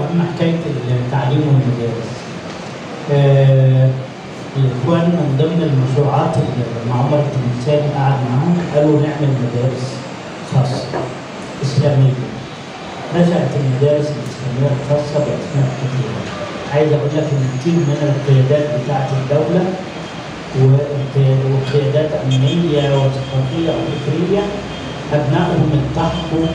مهمه حكايه التعليم والمدارس. آه، الإخوان من ضمن المشروعات اللي مع عمر التمثال قعد معاهم قالوا نعمل مدارس خاصة إسلامية. نشأت المدارس الإسلامية الخاصة بأسماء كثيرة. عايز أقول لك إن كتير من القيادات بتاعة الدولة وقياد- وقيادات أمنية وثقافية وفكرية أبنائهم التحقوا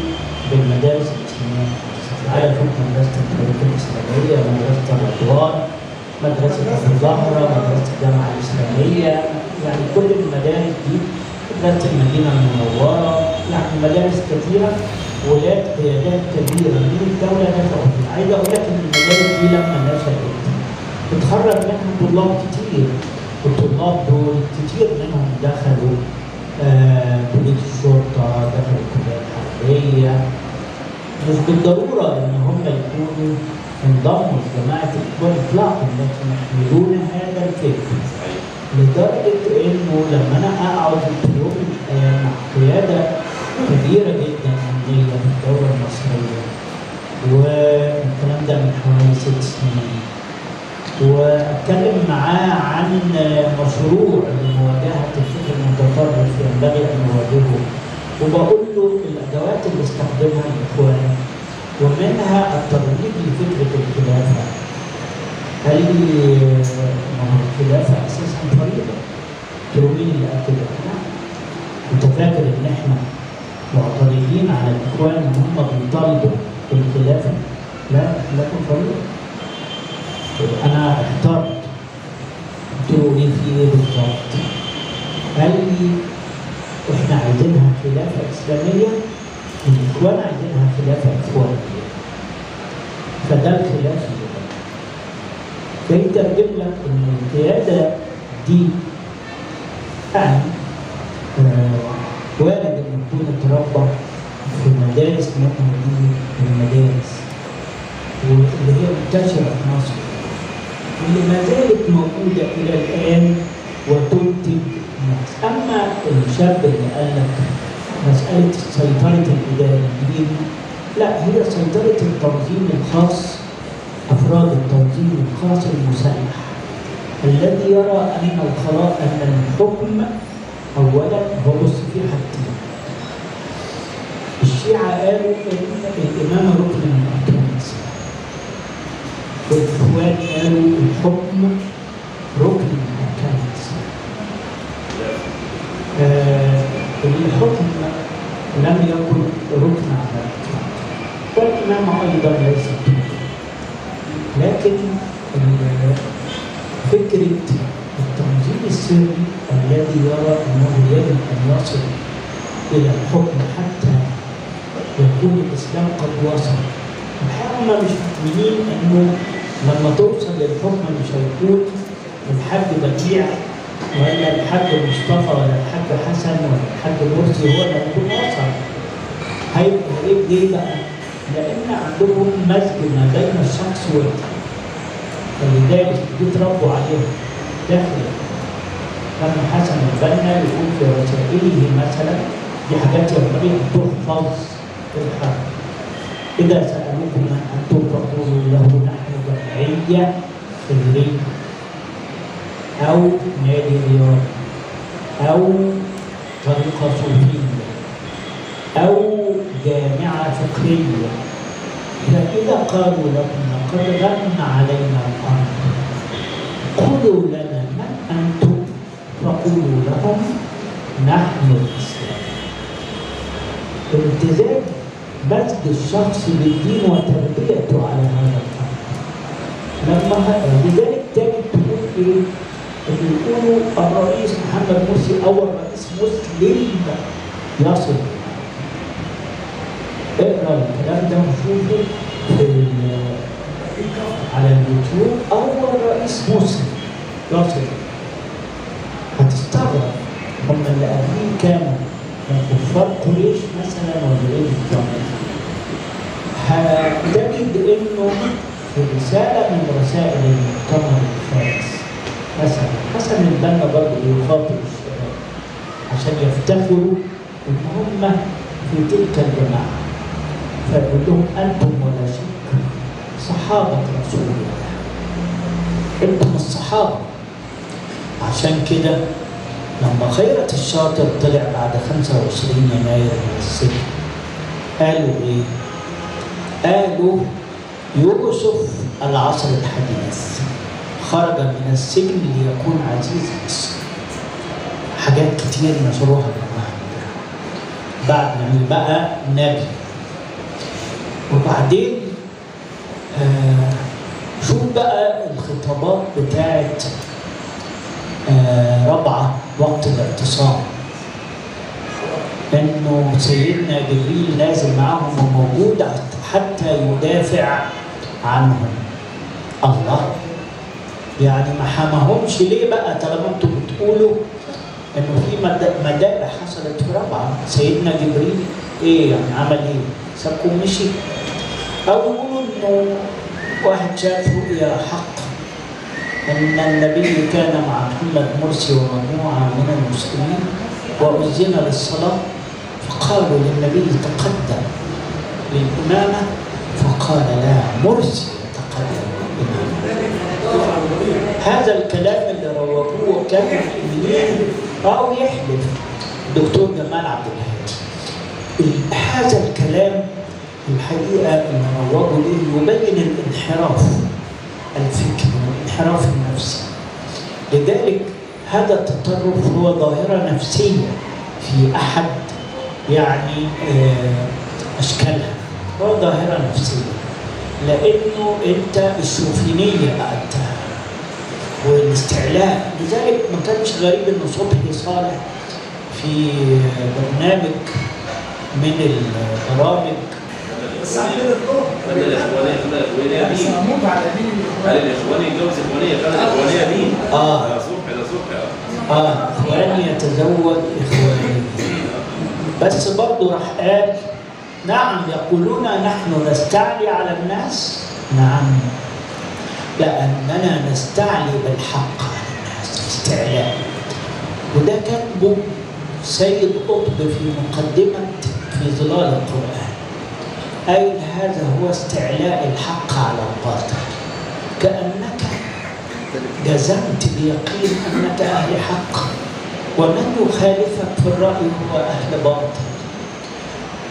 بالمدارس الخاصة. على شوف مدرسة الطريق الإسلامية، مدرسة الرضوان، مدرسة أبو زهرة، مدرسة الجامعة الإسلامية، يعني كل المدارس دي مدرسة المدينة المنورة، يعني مدارس كثيرة ولاد قيادات كبيرة. من الدولة نشأوا فيها، عايز أقول لك إن المدارس دي لما نشأت اتخرج منها طلاب كتير، والطلاب دول كتير منهم دخلوا آه، كلية الشرطة، مش بالضرورة إن هم يكونوا انضموا لجماعة الإخوان إطلاقا لكن يحملون هذا الفكر. لدرجة إنه لما أنا أقعد في يوم من الأيام مع قيادة كبيرة جدا أمنية في الدولة المصرية والكلام ده من حوالي ست سنين وأتكلم معاه عن مشروع لمواجهة الفكر المتطرف ينبغي أن نواجهه وبقول له الأدوات اللي استخدمها ومنها الترويج لفكرة الخلافة قال لي ما هو له مين اللي قال كده؟ لا. أنت فاكر إن إحنا معترضين على الإخوان إن هم بيطالبوا بالخلافة؟ لا فريضة طب أنا احترت قلت له إيه في إيه بالظبط؟ قال لي إحنا عايزينها خلافة إسلامية الإخوان عايزينها خلافة إخوانية فده الخلاف. فيترجم لك إن القيادة دي يعني وارد إن يكون اتربى في مدارس منها دي المدارس. واللي هي منتشرة في مصر. واللي ما زالت موجودة إلى الآن وتنتج ناس أما الشاب اللي قال لك مسألة سيطرة الاداريين لا هي سيطره التنظيم الخاص أفراد التنظيم الخاص المسلح الذي يرى أن الخلاء أن الحكم أولا هو بص في حاجتين الشيعة قالوا إن الإمامة ركن من أركان الإسلام والإخوان قالوا الحكم ركن من أركان الإسلام آه الحكم لم يكن ركن على الإطلاق والإمامة أيضا ليست ركن لكن ال- فكرة التنظيم السري الذي يرى أنه يجب أن يصل إلى الحكم حتى يكون الإسلام قد وصل. الحقيقة مش مؤمنين أنه لما توصل للحكم مش هيكون الحاج بديع ولا الحاج مصطفى ولا الحاج حسن ولا الحاج مرسي هو اللي هيكون وصل. هيبقى إيه ليه بقى؟ لأن عندهم مزج ما بين الشخص والدين فلذلك بيتربوا عليهم داخل. كان حسن البنا يقول في رسائله مثلا دي حاجات ينبغي ان تحفظ في الحرب إذا سألوكم من أنتم فقولوا له نحن جمعية خيريه أو نادي رياضي أو طريقة صوفية. أو جامعة فكريه فإذا قالوا لكم لقد غم علينا الأمر قولوا لنا من أنتم؟ فقولوا لهم نحن الإسلام. امتزاج مزج الشخص بالدين وتربيته على هذا الأمر. لما لذلك تجد تقول إيه؟ اللي يقولوا الرئيس محمد مرسي أول رئيس مسلم يصل. اقرأ الكلام ده وشوفه في على اليوتيوب. أول رئيس مسلم. يصل هتستغرب هم اللي قبليه كانوا من كفار قريش مثلا إيه بالظبط؟ هتجد إنه في رسالة من رسائل المؤتمر الخامس مثلا حسن البنا برضه بيخاطب الشباب عشان يفتخروا إن هم في تلك الجماعة. فيقول أنتم ولا شك. صحابة رسول الله. أنتم الصحابة. عشان كده لما خيرت الشاطر طلع بعد 25 يناير من السجن قالوا إيه؟ قالوا يوسف العصر الحديث خرج من السجن ليكون عزيز مصر حاجات كتير بالمعنى بعد ما بقى نبي. وبعدين آه شوف بقى الخطابات بتاعت آه رابعة وقت الاعتصام. إنه سيدنا جبريل نازل معاهم وموجود حتى يدافع عنهم. الله يعني ما حماهمش. ليه بقى؟ طالما أنتم بتقولوا إنه في مدائح حصلت في رابعة سيدنا جبريل إيه يعني عمل إيه؟ سابكم مشي. أو يقولوا إنه واحد شاف رؤيا حق إن النبي كان مع محمد مرسي ومجموعة من المسلمين وأذن للصلاة فقالوا للنبي تقدم للإمامة فقال لا مرسي يتقدم للإمامة. هذا الكلام اللي روجوه وكان مؤمنين أو يحلف الدكتور جمال عبد الهادي هذا الكلام الحقيقة اللي روجوا ليه يبين الانحراف الفكري والانحراف النفسي لذلك هذا التطرف هو ظاهرة نفسية في أحد يعني أشكالها. هو ظاهرة نفسية. لأنه أنت الشوفينيه بقت والاستعلاء. لذلك ما كانش غريب إن صبحي صالح في برنامج من البرامج بس عندنا الدور خلي الاخوانيه خلي الاخوانيه دي هموت على دين خلي الاخوانيه يتجوز اخوانيه خلي الاخوانيه دي آه. ده صبح ده صبح آه. اخواني يتزوج اخواني بس برضه راح قال نعم يقولون نحن نستعلي على الناس. نعم. لأننا نستعلي بالحق على الناس استعلاء وده كاتبه سيد قطب في مقدمة في ظلال القرآن. أي هذا هو استعلاء الحق على الباطل. كأنك جزمت بيقين أنك أهل حق. ومن يخالفك في الرأي هو أهل باطل.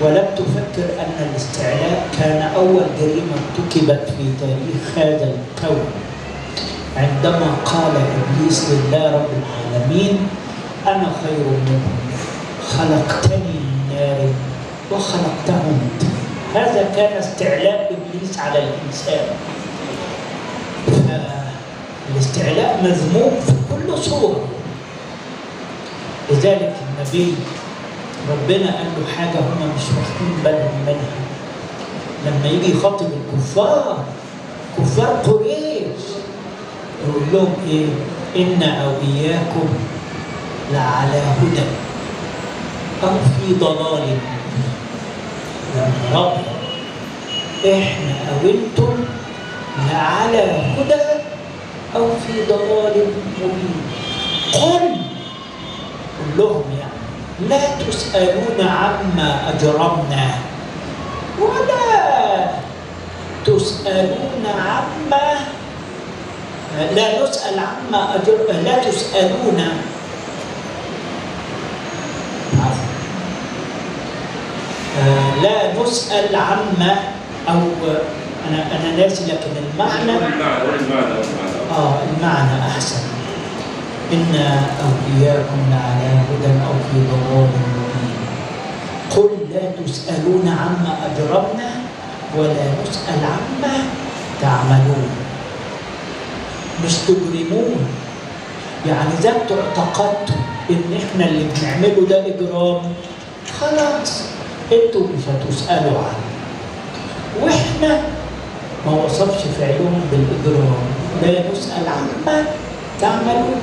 ولم تفكر أن الاستعلاء كان أول جريمة ارتكبت في تاريخ هذا الكون. عندما قال إبليس لله رب العالمين أنا خير منه خلقتني من نار وخلقته من طين هذا كان استعلاء إبليس على الإنسان. فالاستعلاء مذموم في كل صورة. لذلك النبي ربنا قال له حاجة هم مش واخدين بالهم منها. لما يجي يخاطب الكفار كفار قريش يقول لهم إيه؟ إن أو إياكم لعلى هدى. أو في ضلال؟ لما رب. إحنا أو أنتم لعلى هدى أو في ضلال مبين. قل. قل لهم يعني لا تسألون عما أجرمنا. ولا تسألون عما لا نسأل عما أجر لا تسألون عفوا. آه، لا نسأل عما أو أنا أنا ناسي لكن المعنى. المعنى المعنى. آه المعنى أحسن. إن أولياءكم لعلى هدى أو في ضلال مبين. قل لا تسألون عما أجرمنا ولا نسأل عما تعملون. مش تجرمون. يعني إذا أنتوا اعتقدتوا إن إحنا اللي بنعمله ده إجرام خلاص. أنتوا مش هتسألوا عنه. وإحنا ما وصفش فعلهم بالإجرام. لا نسأل عما تعملون.